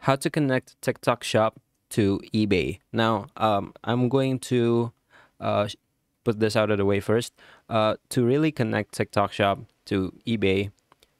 how to connect TikTok Shop to eBay. Now, um, I'm going to uh, put this out of the way first. Uh, to really connect TikTok Shop to eBay,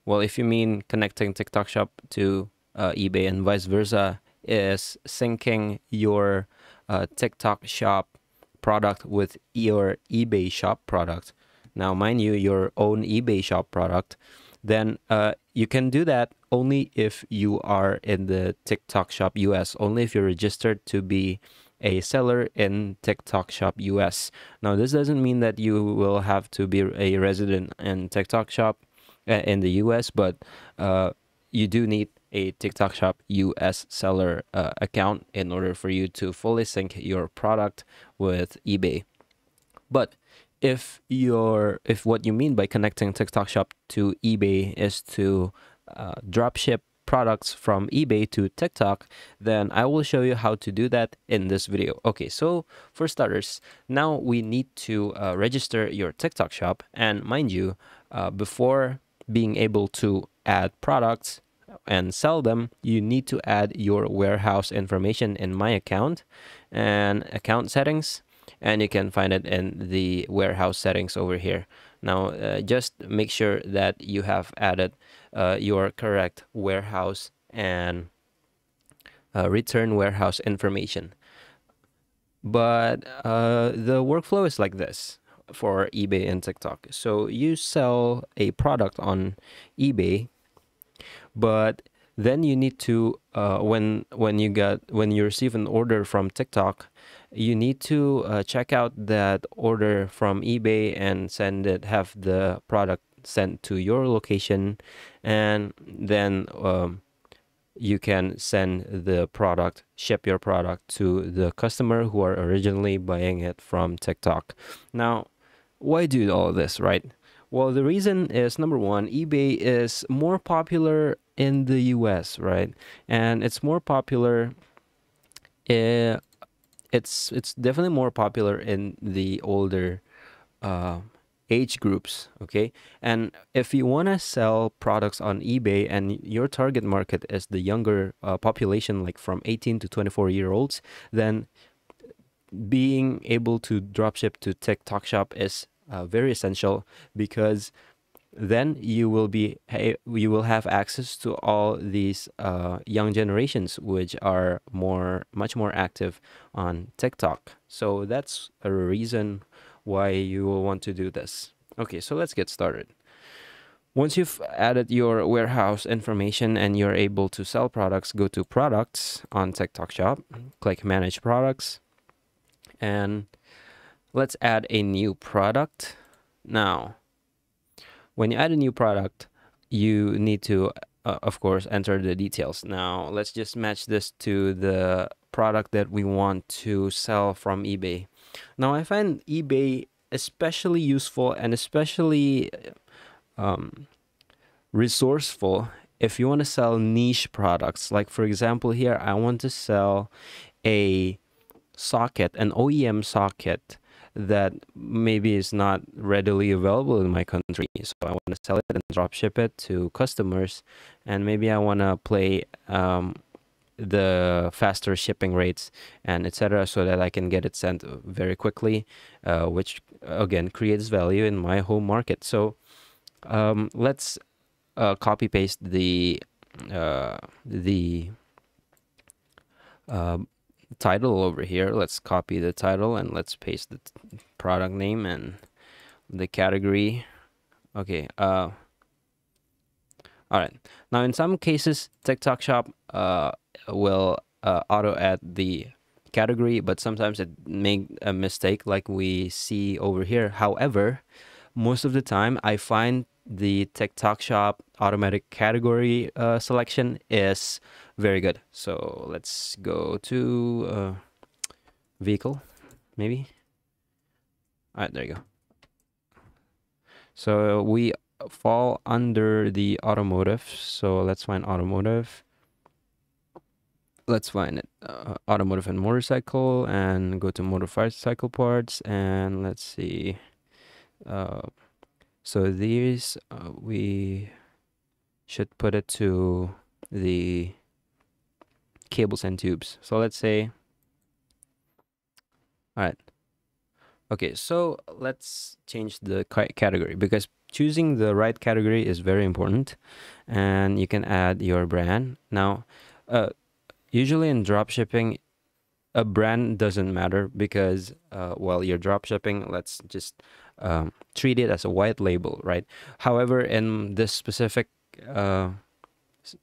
well, if you mean connecting TikTok Shop to uh, eBay and vice versa, is syncing your uh, TikTok Shop product with your eBay Shop product. Now, mind you, your own eBay Shop product, then uh, you can do that only if you are in the TikTok Shop US, only if you're registered to be a seller in TikTok Shop US. Now, this doesn't mean that you will have to be a resident in TikTok Shop uh, in the US, but uh, you do need a TikTok Shop US seller uh, account in order for you to fully sync your product with eBay. But if your if what you mean by connecting TikTok Shop to eBay is to uh, drop ship products from eBay to TikTok, then I will show you how to do that in this video. Okay, so for starters, now we need to uh, register your TikTok shop. And mind you, uh, before being able to add products and sell them, you need to add your warehouse information in my account and account settings and you can find it in the warehouse settings over here. Now, uh, just make sure that you have added uh, your correct warehouse and uh, return warehouse information. But uh, the workflow is like this for eBay and TikTok. So you sell a product on eBay, but then you need to uh, when when you get when you receive an order from TikTok, you need to uh, check out that order from eBay and send it have the product sent to your location and then um, you can send the product ship your product to the customer who are originally buying it from TikTok. Now why do all this right? Well the reason is number one eBay is more popular in the US right? And it's more popular uh, it's it's definitely more popular in the older uh, age groups okay and if you want to sell products on ebay and your target market is the younger uh, population like from 18 to 24 year olds then being able to dropship to tiktok shop is uh, very essential because then you will be hey, you will have access to all these uh, young generations which are more much more active on TikTok. So that's a reason why you will want to do this. Okay, so let's get started. Once you've added your warehouse information and you're able to sell products, go to products on TikTok shop, click manage products, and let's add a new product. Now, when you add a new product, you need to, uh, of course, enter the details. Now, let's just match this to the product that we want to sell from eBay. Now, I find eBay especially useful and especially um, resourceful if you want to sell niche products. Like, for example, here, I want to sell a socket, an OEM socket that maybe is not readily available in my country. So I want to sell it and drop ship it to customers, and maybe I want to play um, the faster shipping rates and etc. so that I can get it sent very quickly, uh, which again creates value in my home market. So um, let's uh, copy paste the uh, the uh, title over here. Let's copy the title and let's paste the product name and the category. Okay. Uh, all right. Now, in some cases, TikTok Shop uh, will uh, auto add the category, but sometimes it make a mistake like we see over here. However, most of the time, I find the TikTok Shop automatic category uh, selection is very good. So let's go to uh, vehicle, maybe. All right, there you go. So we fall under the automotive. So let's find automotive. Let's find it uh, automotive and motorcycle and go to motorcycle parts and let's see. Uh, so these uh, we should put it to the cables and tubes. So let's say, all right. Okay, so let's change the category because choosing the right category is very important and you can add your brand. Now, uh, usually in dropshipping, a brand doesn't matter because, uh, well, you're dropshipping, let's just um, treat it as a white label, right? However, in this specific uh,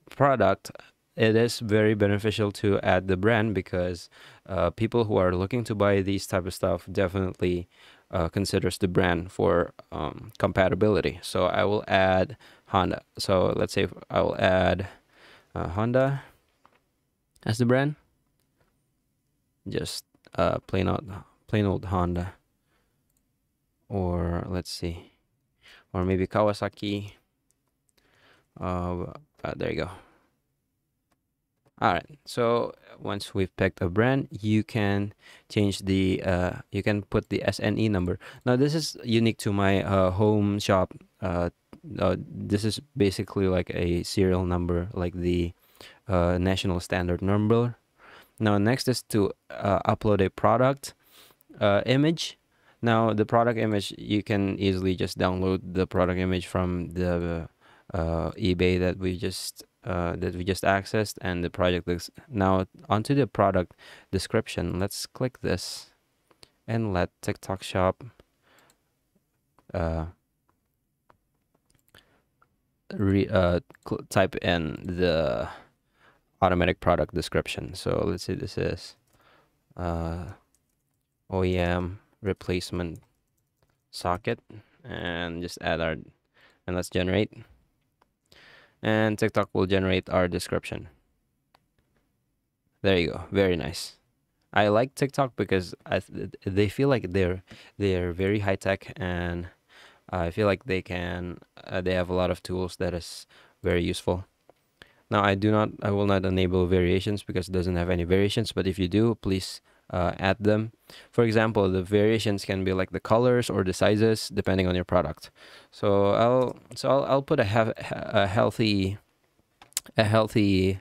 product, it is very beneficial to add the brand because uh, people who are looking to buy these type of stuff definitely uh, considers the brand for um, compatibility. So I will add Honda. So let's say I will add uh, Honda as the brand. Just uh, plain old, plain old Honda. Or let's see, or maybe Kawasaki. Uh, uh, there you go. All right. So once we've picked a brand, you can change the, uh, you can put the SNE number. Now this is unique to my uh, home shop. Uh, uh, this is basically like a serial number, like the uh, national standard number. Now next is to uh, upload a product uh, image. Now the product image, you can easily just download the product image from the uh, eBay that we just uh, that we just accessed and the project looks now onto the product description let's click this and let TikTok shop re, uh, type in the automatic product description so let's say this is uh, OEM replacement socket and just add our and let's generate and TikTok will generate our description. There you go. Very nice. I like TikTok because I they feel like they're they're very high tech and I feel like they can uh, they have a lot of tools that is very useful. Now I do not I will not enable variations because it doesn't have any variations, but if you do, please uh, add them. For example, the variations can be like the colors or the sizes depending on your product. So I'll so I'll, I'll put a, have a healthy a healthy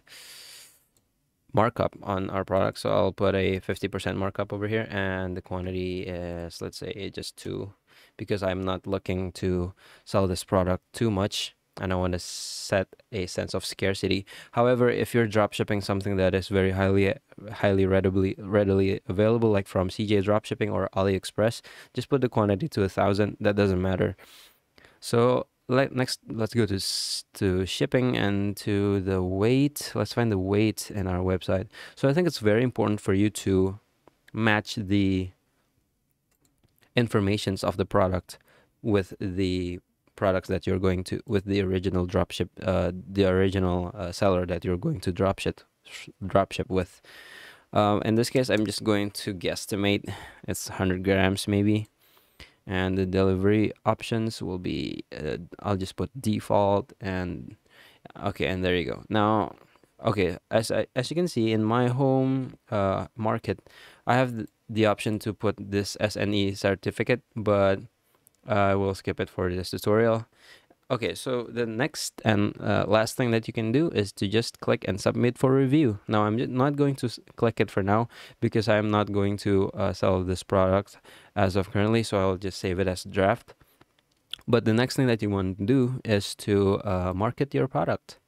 markup on our product. So I'll put a 50% markup over here and the quantity is let's say just two because I'm not looking to sell this product too much and I want to set a sense of scarcity. However, if you're drop shipping something that is very highly highly readily readily available, like from CJ Dropshipping or AliExpress, just put the quantity to a thousand. That doesn't matter. So let next let's go to to shipping and to the weight. Let's find the weight in our website. So I think it's very important for you to match the informations of the product with the products that you're going to with the original dropship uh, the original uh, seller that you're going to dropship dropship with. Um, in this case I'm just going to guesstimate. It's 100 grams maybe. And the delivery options will be uh, I'll just put default and okay and there you go. Now okay as I, as you can see in my home uh, market I have the option to put this SNE certificate but I will skip it for this tutorial. Okay, so the next and uh, last thing that you can do is to just click and submit for review. Now, I'm not going to click it for now because I'm not going to uh, sell this product as of currently, so I'll just save it as draft. But the next thing that you want to do is to uh, market your product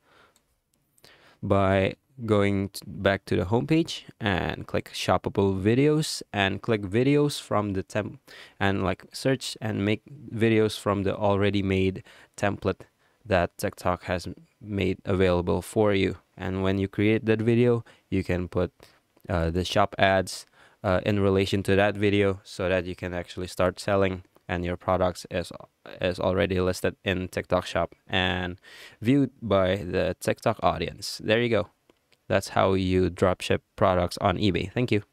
by going back to the homepage and click shoppable videos and click videos from the temp and like search and make videos from the already made template that TikTok has made available for you. And when you create that video, you can put uh, the shop ads uh, in relation to that video so that you can actually start selling and your products is is already listed in TikTok shop and viewed by the TikTok audience. There you go. That's how you dropship products on eBay. Thank you.